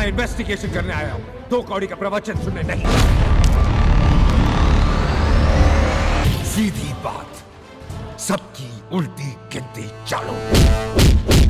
यहाँ इन्वेस्टिगेशन करने आया हूँ। दो कौड़ी का प्रवचन सुनने नहीं। सीधी बात। सबकी उल्टी गिनती चालू।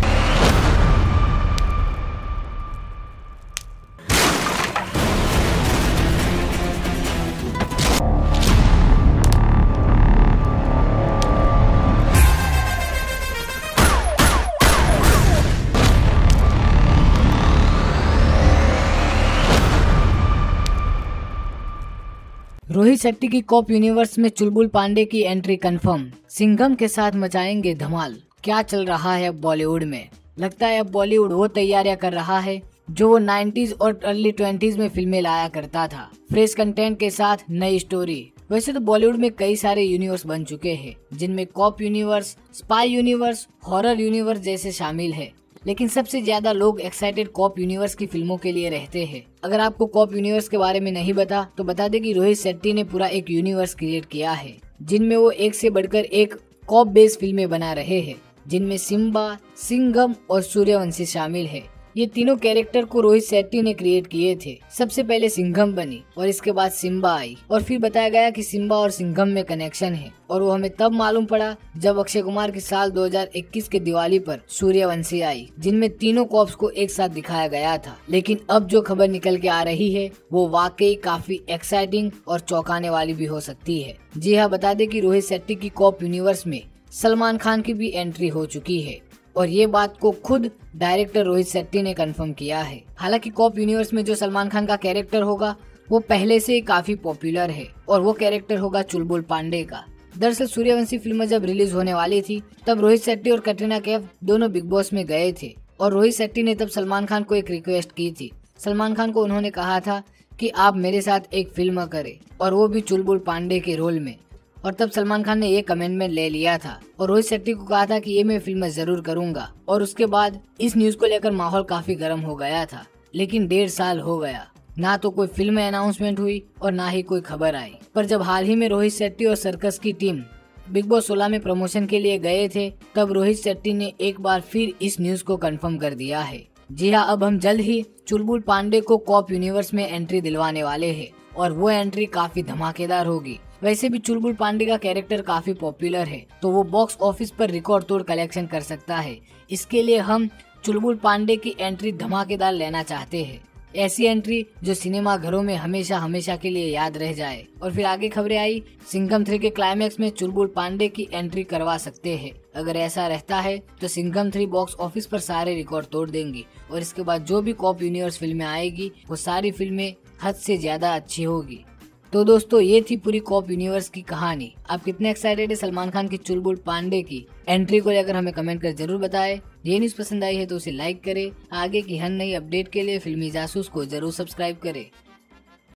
रोहित शेट्टी की कॉप यूनिवर्स में चुलबुल पांडे की एंट्री कंफर्म। सिंघम के साथ मचाएँगे धमाल। क्या चल रहा है अब बॉलीवुड में? लगता है अब बॉलीवुड वो तैयारियाँ कर रहा है, जो वो 90s और अर्ली 20s में फ़िल्में लाया करता था। फ्रेश कंटेंट के साथ नई स्टोरी। वैसे तो बॉलीवुड में कई सारे यूनिवर्स बन चुके हैं, जिनमें cop universe, spy universe, horror universe जैसे शामिल है। लेकिन सबसे ज़्यादा लोग एक्साइटेड कॉप यूनिवर्स की फ़िल्मों के लिए रहते हैं। अगर आपको कॉप यूनिवर्स के बारे में नहीं पता तो बता दें कि रोहित शेट्टी ने पूरा एक यूनिवर्स क्रिएट किया है, जिनमें वो एक से बढ़कर एक कॉप बेस्ड फ़िल्में बना रहे हैं, जिनमें सिम्बा सिंगम और सूर्यवंशी शामिल है। ये तीनों कैरेक्टर को रोहित शेट्टी ने क्रिएट किए थे। सबसे पहले सिंघम बनी, और इसके बाद सिम्बा आई, और फिर बताया गया कि सिम्बा और सिंघम में कनेक्शन है, और वो हमें तब मालूम पड़ा जब अक्षय कुमार की साल 2021 के दिवाली पर सूर्यवंशी आई, जिनमें तीनों कॉप्स को एक साथ दिखाया गया था। लेकिन अब जो खबर निकल के आ रही है, वो वाकई काफ़ी एक्साइटिंग और चौंकाने वाली भी हो सकती है। जी हाँ बता दें कि रोहित शेट्टी की कॉप यूनिवर्स में सलमान खान की भी एंट्री हो चुकी है। और ये बात को खुद डायरेक्टर रोहित शेट्टी ने कंफर्म किया है। हालाँकि कॉप यूनिवर्स में जो सलमान खान का कैरेक्टर होगा, वो पहले से ही काफ़ी पॉपुलर है और वो कैरेक्टर होगा चुलबुल पांडे का। दरअसल सूर्यवंशी फ़िल्म जब रिलीज़ होने वाली थी, तब रोहित शेट्टी और कटरीना कैफ दोनों बिग बॉस में गए थे और रोहित शेट्टी ने तब सलमान खान को एक रिक्वेस्ट की थी। सलमान खान को उन्होंने कहा था कि आप मेरे साथ एक फ़िल्म करें और वो भी चुलबुल पांडे के रोल में। और तब सलमान खान ने ये कमेंटमेंट ले लिया था। और रोहित शेट्टी को कहा था कि ये मैं फ़िल्म ज़रूर करूँगा। और उसके बाद इस न्यूज़ को लेकर माहौल काफ़ी गर्म हो गया था। लेकिन डेढ़ साल हो गया। ना तो कोई फ़िल्म अनाउंसमेंट हुई और ना ही कोई खबर आई। पर जब हाल ही में रोहित शेट्टी और सर्कस की टीम बिग बॉस सोलह में प्रमोशन के लिए गए थे, तब रोहित शेट्टी ने एक बार फिर इस न्यूज़ को कंफर्म कर दिया है। जी हाँ अब हम जल्द ही चुलबुल पांडे को कॉप यूनिवर्स में एंट्री दिलवाने वाले हैं। और वो एंट्री काफ़ी धमाकेदार होगी। वैसे भी चुलबुल पांडे का कैरेक्टर काफ़ी पॉपुलर है तो वो बॉक्स ऑफ़िस पर रिकॉर्ड तोड़ कलेक्शन कर सकता है। इसके लिए हम चुलबुल पांडे की एंट्री धमाकेदार लेना चाहते हैं। ऐसी एंट्री जो सिनेमा घरों में हमेशा हमेशा के लिए याद रह जाए। और फिर आगे खबरें आई सिंघम थ्री के क्लाइमैक्स में चुलबुल पांडे की एंट्री करवा सकते हैं। अगर ऐसा रहता है तो सिंघम थ्री बॉक्स ऑफ़िस पर सारे रिकॉर्ड तोड़ देंगे। और इसके बाद जो भी कॉप यूनिवर्स फ़िल्में आएगी, वो सारी फ़िल्में हद से ज़्यादा अच्छी होगी। तो दोस्तों, ये थी पूरी कॉप यूनिवर्स की कहानी। आप कितने एक्साइटेड है सलमान खान की चुलबुल पांडे की एंट्री को लेकर हमें कमेंट कर ज़रूर बताएँ। ये न्यूज़ पसंद आई है तो उसे लाइक करें। आगे की हर नई अपडेट के लिए फिल्मी जासूस को ज़रूर सब्सक्राइब करें।